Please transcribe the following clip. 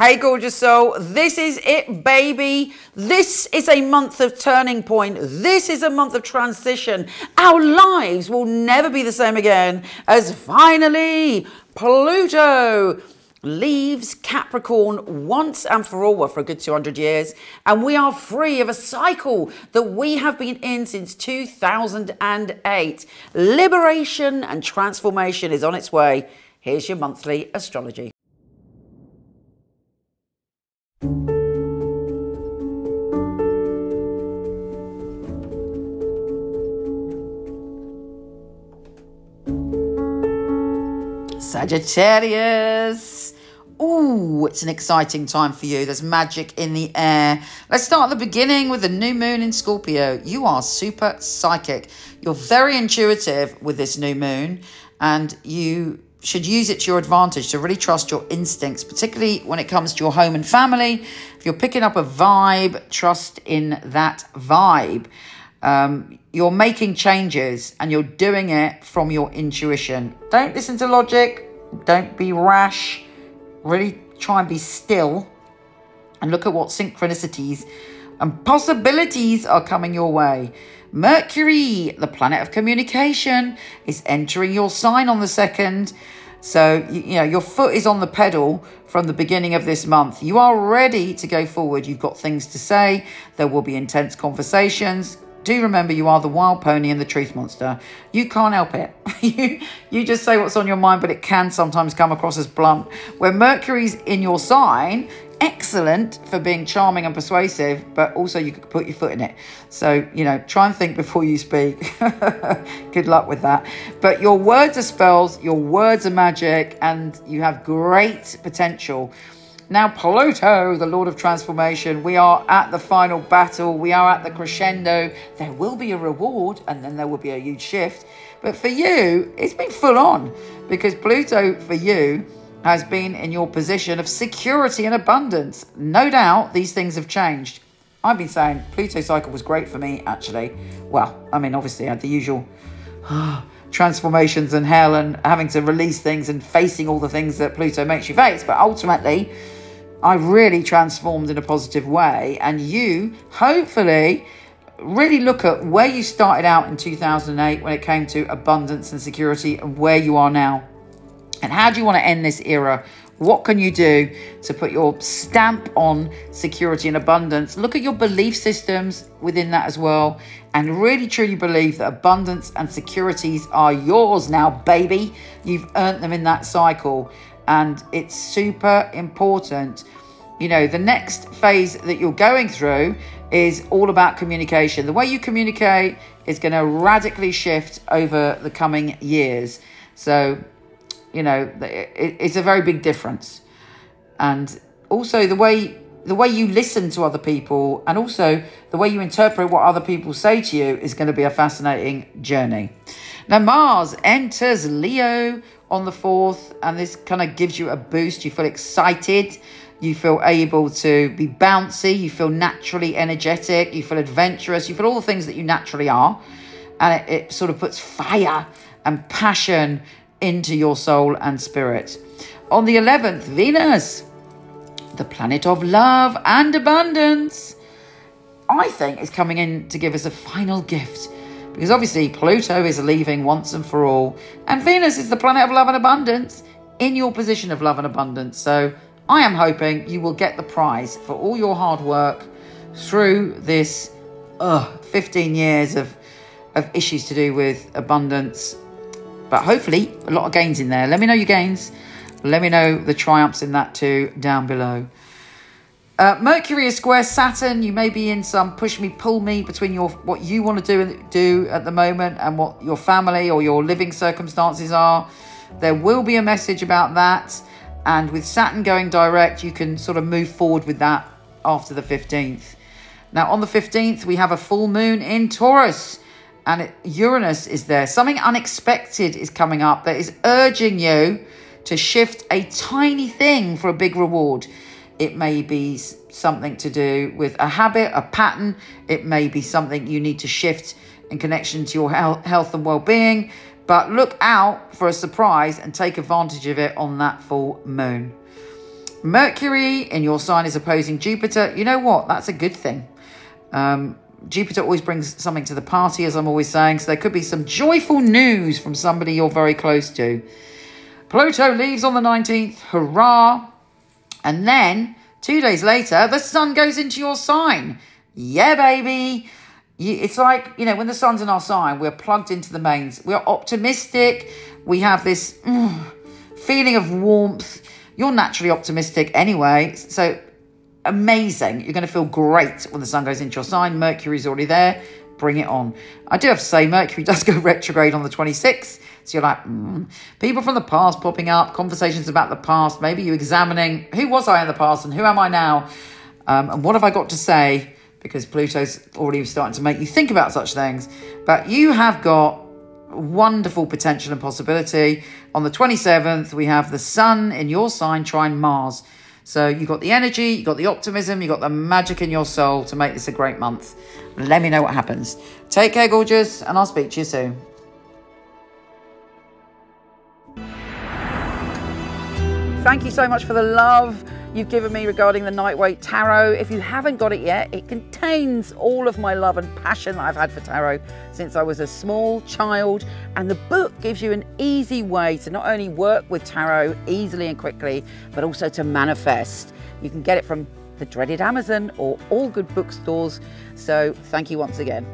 Hey, gorgeous soul, this is it, baby. This is a month of turning point. This is a month of transition. Our lives will never be the same again as finally Pluto leaves Capricorn once and for all, well, for a good 200 years, and we are free of a cycle that we have been in since 2008. Liberation and transformation is on its way. Here's your monthly astrology. Sagittarius. Ooh, it's an exciting time for you. There's magic in the air. Let's start at the beginning with the new moon in Scorpio. You are super psychic. You're very intuitive with this new moon, and you should use it to your advantage to really trust your instincts, particularly when it comes to your home and family. If you're picking up a vibe, trust in that vibe. Um, you're making changes and you're doing it from your intuition. Don't listen to logic, don't be rash. Really try and be still and look at what synchronicities and possibilities are coming your way. Mercury, the planet of communication, is entering your sign on the second. So, you, know, your foot is on the pedal from the beginning of this month. You are ready to go forward. You've got things to say. There will be intense conversations. Do remember you are the wild pony and the truth monster. You can't help it. you, you just say what's on your mind, but it can sometimes come across as blunt. When Mercury's in your sign, excellent for being charming and persuasive, but also you could put your foot in it. So, you know, try and think before you speak. Good luck with that. But your words are spells, your words are magic, and you have great potential. Now, Pluto, the Lord of Transformation, we are at the final battle. We are at the crescendo. There will be a reward and then there will be a huge shift. But for you, it's been full on because Pluto, for you, has been in your position of security and abundance. No doubt these things have changed. I've been saying Pluto cycle was great for me, actually. Well, I mean, obviously, I had the usual transformations and hell and having to release things and facing all the things that Pluto makes you face. But ultimately, I really transformed in a positive way. And you, hopefully, really look at where you started out in 2008 when it came to abundance and security and where you are now. And how do you want to end this era? What can you do to put your stamp on security and abundance? Look at your belief systems within that as well. And really truly believe that abundance and securities are yours now, baby. You've earned them in that cycle and it's super important. You know, the next phase that you're going through is all about communication. The way you communicate is going to radically shift over the coming years. So, you know, it's a very big difference. And also the way the way you listen to other people and also the way you interpret what other people say to you is going to be a fascinating journey. Now, Mars enters Leo on the 4th, and this kind of gives you a boost. You feel excited, you feel able to be bouncy, you feel naturally energetic, you feel adventurous, you feel all the things that you naturally are. And it, it sort of puts fire and passion into your soul and spirit. On the 11th, Venus, the planet of love and abundance, I think is coming in to give us a final gift because obviously Pluto is leaving once and for all, and Venus is the planet of love and abundance in your position of love and abundance. So I am hoping you will get the prize for all your hard work through this uh, 15 years of, of issues to do with abundance. But hopefully, a lot of gains in there. Let me know your gains. Let me know the triumphs in that too down below. Uh, Mercury is square Saturn. You may be in some push me, pull me between your what you want to do do at the moment and what your family or your living circumstances are. There will be a message about that, and with Saturn going direct, you can sort of move forward with that after the fifteenth. Now, on the fifteenth, we have a full moon in Taurus, and Uranus is there. Something unexpected is coming up that is urging you to shift a tiny thing for a big reward. It may be something to do with a habit, a pattern. It may be something you need to shift in connection to your health and well being. But look out for a surprise and take advantage of it on that full moon. Mercury in your sign is opposing Jupiter. You know what? That's a good thing. Um, Jupiter always brings something to the party, as I'm always saying. So there could be some joyful news from somebody you're very close to. Pluto leaves on the 19th. Hurrah. And then two days later, the sun goes into your sign. Yeah, baby. It's like, you know, when the sun's in our sign, we're plugged into the mains. We're optimistic. We have this mm, feeling of warmth. You're naturally optimistic anyway. So amazing. You're going to feel great when the sun goes into your sign. Mercury's already there. Bring it on. I do have to say, Mercury does go retrograde on the 26th. So you're like, mm. people from the past popping up, conversations about the past, maybe you're examining who was I in the past and who am I now? Um, and what have I got to say? Because Pluto's already starting to make you think about such things. But you have got wonderful potential and possibility. On the 27th, we have the sun in your sign trine Mars. So you've got the energy, you've got the optimism, you've got the magic in your soul to make this a great month. Let me know what happens. Take care, gorgeous, and I'll speak to you soon. Thank you so much for the love you've given me regarding the Knight-Waite Tarot. If you haven't got it yet, it contains all of my love and passion that I've had for tarot since I was a small child. And the book gives you an easy way to not only work with tarot easily and quickly, but also to manifest. You can get it from the dreaded Amazon or all good bookstores. So thank you once again.